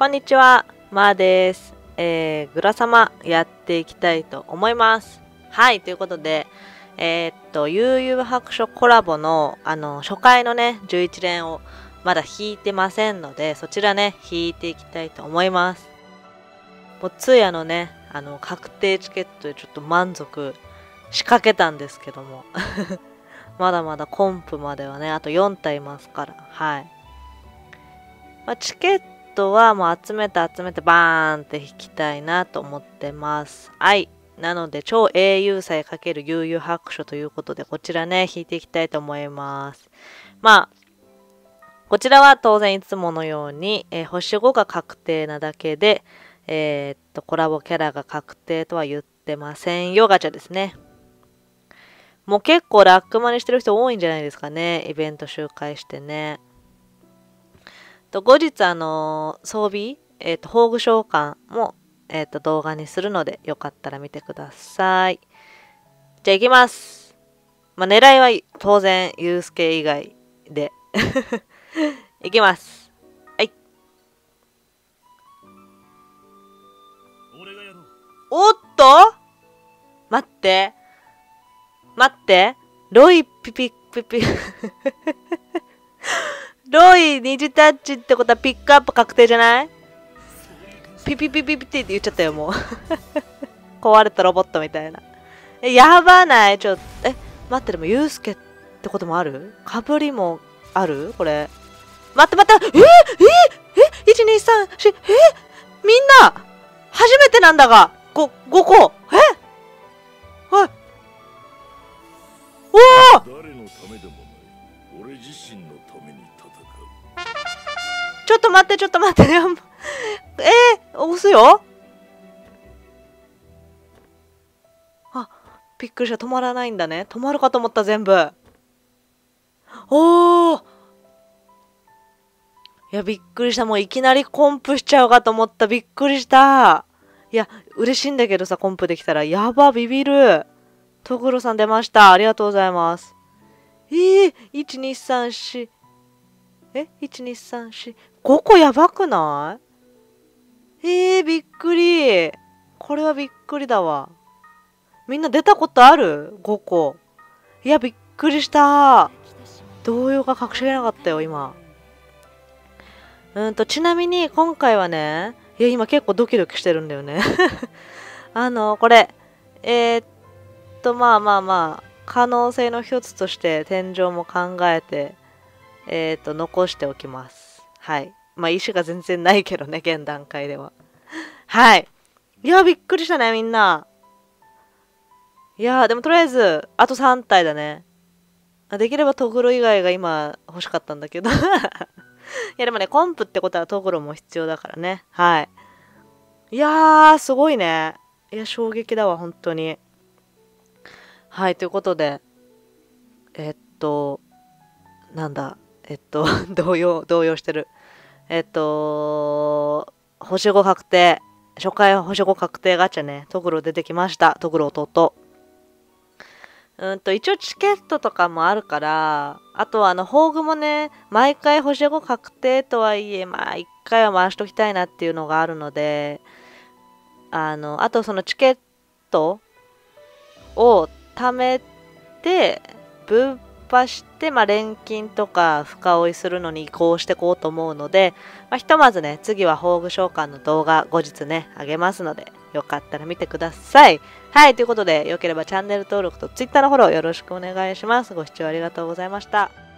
こんにちは、まーです。えー、グラ様やっていきたいと思います。はい、ということで、えー、っと、悠々白書コラボの、あの、初回のね、11連をまだ引いてませんので、そちらね、引いていきたいと思います。もう、通夜のね、あの、確定チケットでちょっと満足仕掛けたんですけども。まだまだコンプまではね、あと4体いますから、はい。まあ、チケットはもう集めて集めてバーンって引きたいなと思ってます。はい。なので、超英雄祭×悠々白書ということで、こちらね、引いていきたいと思います。まあ、こちらは当然いつものように、えー、星5が確定なだけで、えー、っと、コラボキャラが確定とは言ってませんよ、ガチャですね。もう結構ラックマにしてる人多いんじゃないですかね。イベント周回してね。と後日、あの、装備、えっ、ー、と、宝具召喚も、えっ、ー、と、動画にするので、よかったら見てください。じゃあ行きます。まあ、狙いは当然、ユースケ以外で。行きます。はい。おっと？待って。待って。ロイピピピピロイ二次タッチってことはピックアップ確定じゃない？ピピピピピって言っちゃったよ、もう。壊れたロボットみたいな。え、やばない？ちょっと、え、待って、でも、ユうスケってこともある？かぶりもある？これ。待って待って、え？ー、え？ー、え ?1、2、3、4、え？みんな初めてなんだが !5、5個え？はい。おお。俺自身のために戦うちょっと待って、ちょっと待って。えー、押すよ？あ、びっくりした。止まらないんだね。止まるかと思った、全部。おーいや、びっくりした。もういきなりコンプしちゃうかと思った。びっくりした。いや、嬉しいんだけどさ、コンプできたら。やば、ビビる。トグロさん出ました。ありがとうございます。えー、1、2、3、4。え ?1、2、3、4。5個やばくない？えー、びっくり。これはびっくりだわ。みんな出たことある ?5 個。いや、びっくりした。動揺が隠しきれなかったよ、今。うんと、ちなみに今回はね、いや、今結構ドキドキしてるんだよね あの、これ、えー、っと、まあまあまあ、可能性の一つとして天井も考えて、えっ、ー、と、残しておきます。はい。まあ、石が全然ないけどね、現段階では。はい。いや、びっくりしたね、みんな。いやでもとりあえず、あと3体だね。できればトグロ以外が今欲しかったんだけど いや、でもね、コンプってことはトグロも必要だからね。はい。いやー、すごいね。いや、衝撃だわ、本当に。はい、ということで、えっと、なんだ、えっと、動揺、動揺してる。えっと、星5確定。初回星5確定ガチャね。トグロ出てきました。トグロ弟。うんと、一応チケットとかもあるから、あとはあの、宝具もね、毎回星5確定とはいえ、まあ、一回は回しときたいなっていうのがあるので、あの、あとそのチケットを貯めて、分破して、まあ、錬金とか深追いするのに移行していこうと思うので、まあ、ひとまずね、次は宝具召喚の動画後日ね、あげますので、よかったら見てください。はい、ということで、よければチャンネル登録と Twitter のフォローよろしくお願いします。ご視聴ありがとうございました。